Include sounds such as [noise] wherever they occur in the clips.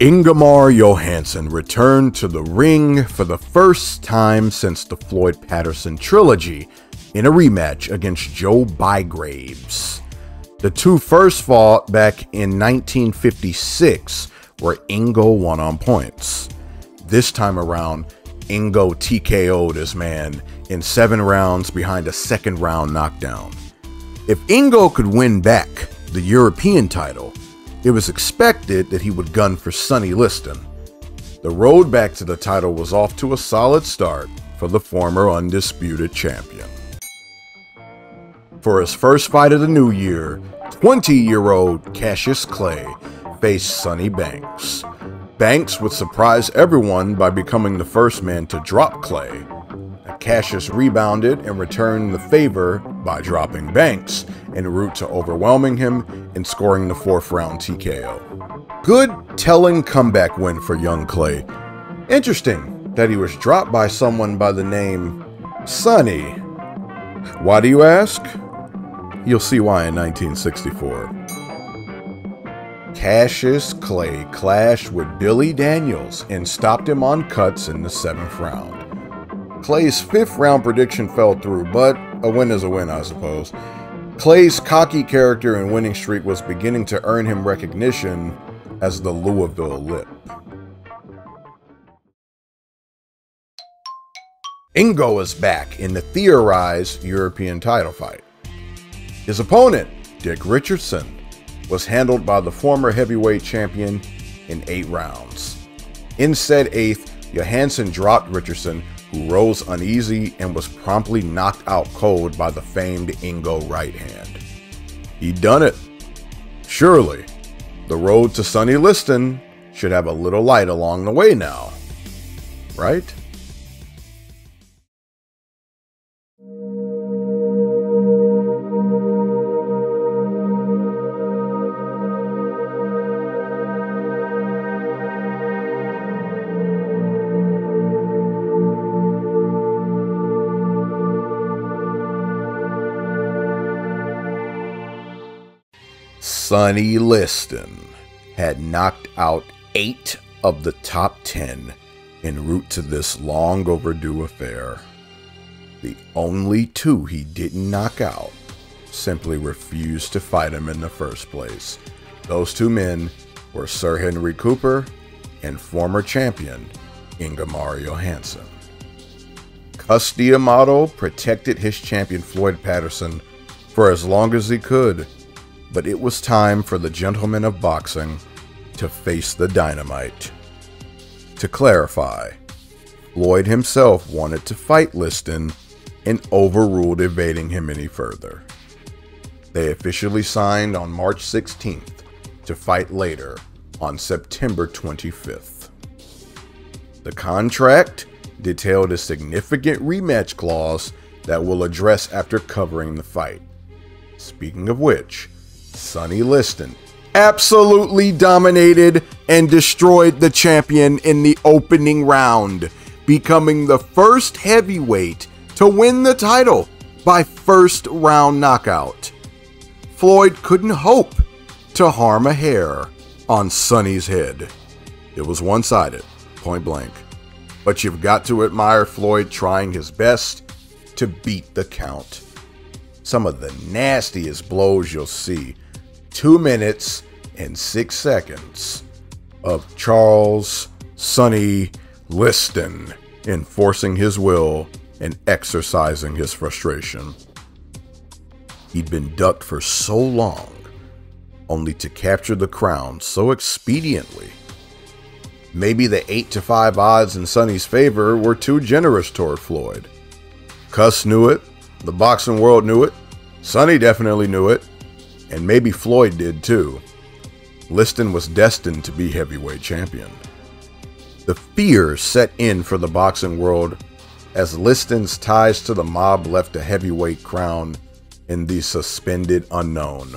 Ingemar Johansson returned to the ring for the first time since the Floyd Patterson trilogy in a rematch against Joe Bygraves. The two first fought back in 1956, where Ingo won on points. This time around, Ingo TKO'd his man in seven rounds behind a second round knockdown. If Ingo could win back the European title, it was expected that he would gun for Sonny Liston. The road back to the title was off to a solid start for the former undisputed champion. For his first fight of the new year, 20 year old Cassius Clay faced Sonny Banks. Banks would surprise everyone by becoming the first man to drop Clay. Cassius rebounded and returned the favor by dropping Banks en route to overwhelming him and scoring the fourth round TKO. Good telling comeback win for young Clay. Interesting that he was dropped by someone by the name Sonny. Why do you ask? You'll see why in 1964. Cassius Clay clashed with Billy Daniels and stopped him on cuts in the seventh round. Clay's fifth round prediction fell through, but a win is a win, I suppose. Clay's cocky character and winning streak was beginning to earn him recognition as the Louisville Lip. Ingo is back in the theorized European title fight. His opponent, Dick Richardson, was handled by the former heavyweight champion in eight rounds. In said eighth, Johansson dropped Richardson, who rose uneasy and was promptly knocked out cold by the famed Ingo right hand. He'd done it. Surely, the road to Sonny Liston should have a little light along the way now. Right? Sonny Liston had knocked out eight of the top 10 en route to this long overdue affair. The only two he didn't knock out simply refused to fight him in the first place. Those two men were Sir Henry Cooper and former champion Ingemar Johansson. Cus D'Amato protected his champion Floyd Patterson for as long as he could but it was time for the gentleman of boxing to face the dynamite. To clarify, Floyd himself wanted to fight Liston and overruled evading him any further. They officially signed on March 16th to fight later on September 25th. The contract detailed a significant rematch clause that we'll address after covering the fight. Speaking of which, Sonny Liston absolutely dominated and destroyed the champion in the opening round, becoming the first heavyweight to win the title by first round knockout. Floyd couldn't hope to harm a hair on Sonny's head. It was one sided, point blank. But you've got to admire Floyd trying his best to beat the count. Some of the nastiest blows you'll see two minutes and six seconds of Charles Sonny Liston enforcing his will and exercising his frustration. He'd been ducked for so long, only to capture the crown so expediently. Maybe the 8 to 5 odds in Sonny's favor were too generous toward Floyd. Cus knew it, the boxing world knew it, Sonny definitely knew it, and maybe Floyd did too. Liston was destined to be heavyweight champion. The fear set in for the boxing world as Liston's ties to the mob left a heavyweight crown in the suspended unknown.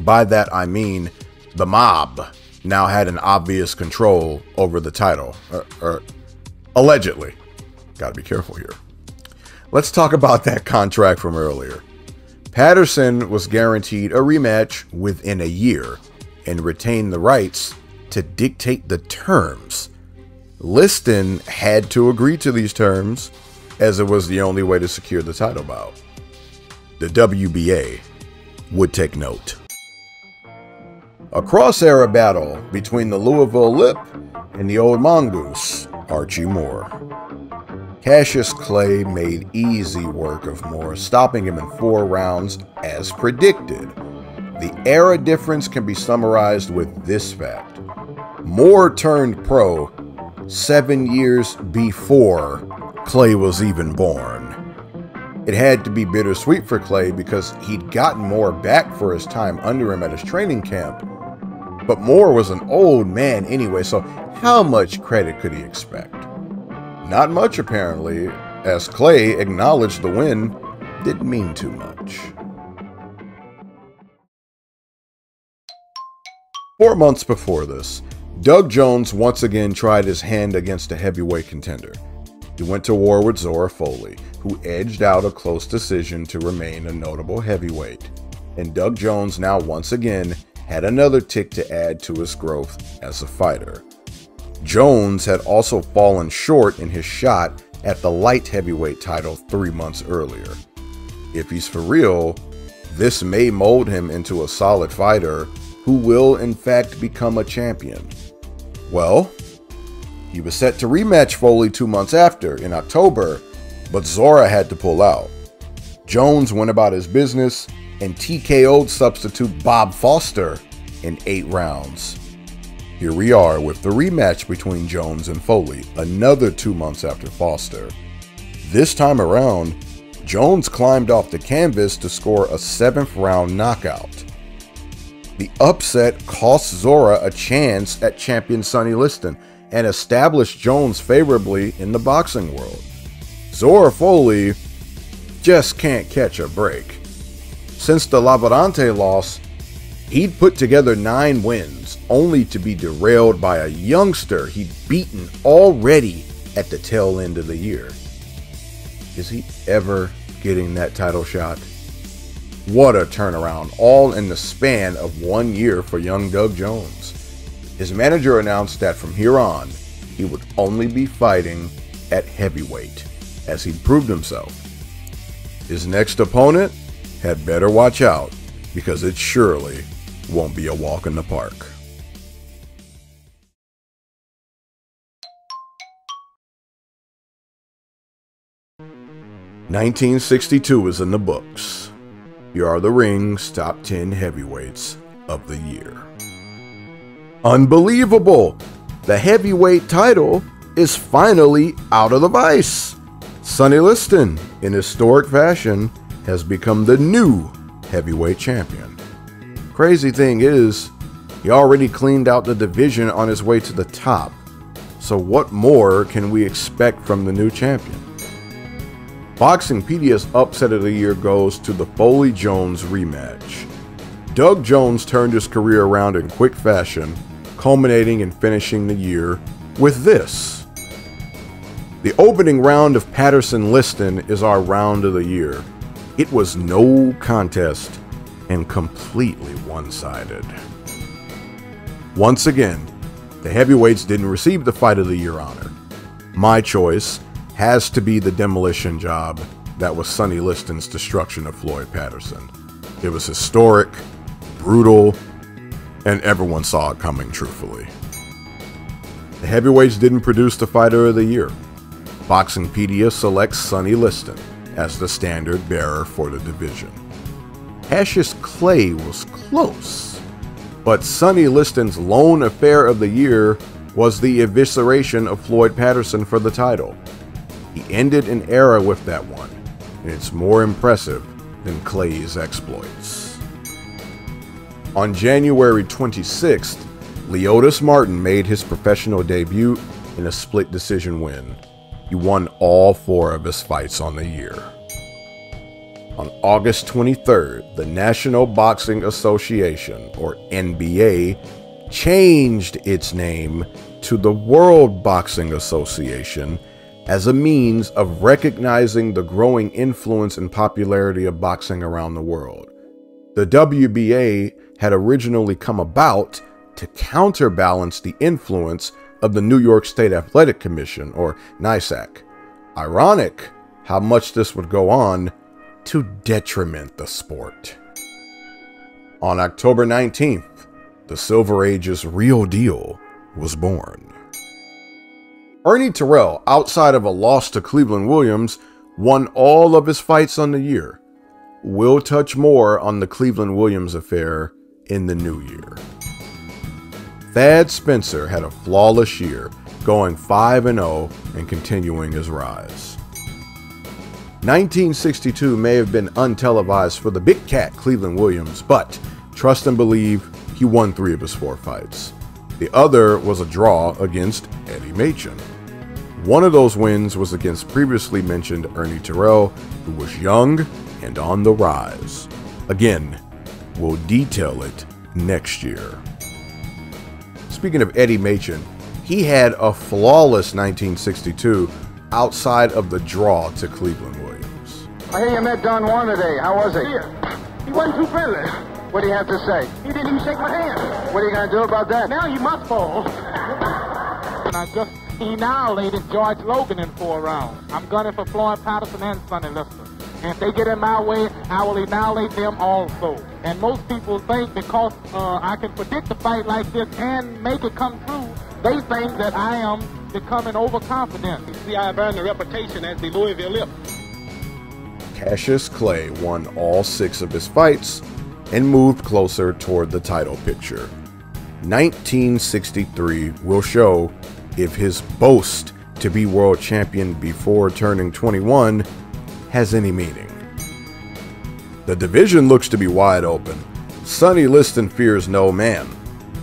By that I mean the mob now had an obvious control over the title, or, or allegedly. Gotta be careful here. Let's talk about that contract from earlier. Patterson was guaranteed a rematch within a year and retained the rights to dictate the terms. Liston had to agree to these terms, as it was the only way to secure the title bout. The WBA would take note. A cross-era battle between the Louisville Lip and the Old Mongoose, Archie Moore. Cassius Clay made easy work of Moore, stopping him in four rounds as predicted. The era difference can be summarized with this fact. Moore turned pro seven years before Clay was even born. It had to be bittersweet for Clay because he'd gotten Moore back for his time under him at his training camp. But Moore was an old man anyway, so how much credit could he expect? Not much, apparently, as Clay acknowledged the win didn't mean too much. Four months before this, Doug Jones once again tried his hand against a heavyweight contender. He went to war with Zora Folley, who edged out a close decision to remain a notable heavyweight. And Doug Jones now once again had another tick to add to his growth as a fighter. Jones had also fallen short in his shot at the light heavyweight title three months earlier. If he's for real, this may mold him into a solid fighter who will in fact become a champion. Well, he was set to rematch Folley two months after, in October, but Zora had to pull out. Jones went about his business and TKO'd substitute Bob Foster in eight rounds. Here we are with the rematch between Jones and Folley, another two months after Foster. This time around, Jones climbed off the canvas to score a seventh round knockout. The upset cost Zora a chance at champion Sonny Liston and established Jones favorably in the boxing world. Zora Folley just can't catch a break. Since the Lavorante loss, he'd put together nine wins only to be derailed by a youngster he'd beaten already at the tail end of the year. Is he ever getting that title shot? What a turnaround, all in the span of one year for young Doug Jones. His manager announced that from here on, he would only be fighting at heavyweight, as he'd proved himself. His next opponent had better watch out, because it surely won't be a walk in the park. 1962 is in the books. Here are the Ring's top 10 heavyweights of the year. Unbelievable! The heavyweight title is finally out of the vice. Sonny Liston, in historic fashion, has become the new heavyweight champion. Crazy thing is, he already cleaned out the division on his way to the top. So what more can we expect from the new champion? Boxingpedia's upset of the year goes to the Folley Jones rematch. Doug Jones turned his career around in quick fashion, culminating in finishing the year with this. The opening round of Patterson Liston is our round of the year. It was no contest and completely one sided. Once again, the heavyweights didn't receive the Fight of the Year honor. My choice has to be the demolition job that was Sonny Liston's destruction of Floyd Patterson. It was historic, brutal, and everyone saw it coming truthfully. The heavyweights didn't produce the fighter of the year. Boxingpedia selects Sonny Liston as the standard bearer for the division. Cassius Clay was close, but Sonny Liston's lone affair of the year was the evisceration of Floyd Patterson for the title. He ended an era with that one, and it's more impressive than Clay's exploits. On January 26th, Leotis Martin made his professional debut in a split decision win. He won all four of his fights on the year. On August 23rd, the National Boxing Association, or NBA, changed its name to the World Boxing Association as a means of recognizing the growing influence and popularity of boxing around the world. The WBA had originally come about to counterbalance the influence of the New York State Athletic Commission, or NYSAC. Ironic how much this would go on to detriment the sport. On October 19th, the Silver Age's real deal was born. Ernie Terrell, outside of a loss to Cleveland Williams, won all of his fights on the year. We'll touch more on the Cleveland Williams affair in the new year. Thad Spencer had a flawless year, going 5 0 and continuing his rise. 1962 may have been untelevised for the big cat Cleveland Williams, but trust and believe he won three of his four fights. The other was a draw against Eddie Machen. One of those wins was against previously mentioned Ernie Terrell, who was young and on the rise. Again, we'll detail it next year. Speaking of Eddie Machen, he had a flawless 1962 outside of the draw to Cleveland Williams. I hear you met Don Juan today. How was he? Yeah. He wasn't too friendly. What do you have to say? He didn't even shake my hand. What are you going to do about that? Now you must fall. [laughs] and I just annihilated George Logan in four rounds. I'm gunning for Floyd Patterson and Sonny Liston. And if they get in my way, I will annihilate them also. And most people think because uh, I can predict a fight like this and make it come true, they think that I am becoming overconfident. You see, I've earned a reputation as the Louisville Lip. Cassius Clay won all six of his fights and moved closer toward the title picture. 1963 will show if his boast to be world champion before turning 21 has any meaning. The division looks to be wide open. Sonny Liston fears no man.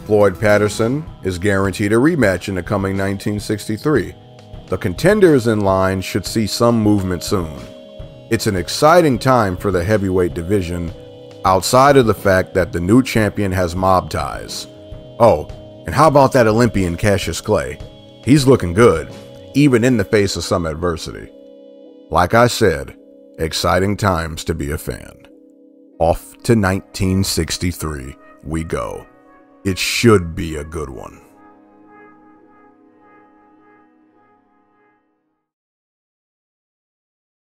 Floyd Patterson is guaranteed a rematch in the coming 1963. The contenders in line should see some movement soon. It's an exciting time for the heavyweight division, outside of the fact that the new champion has mob ties. Oh, and how about that Olympian Cassius Clay? He's looking good, even in the face of some adversity. Like I said, Exciting times to be a fan. Off to 1963 we go. It should be a good one.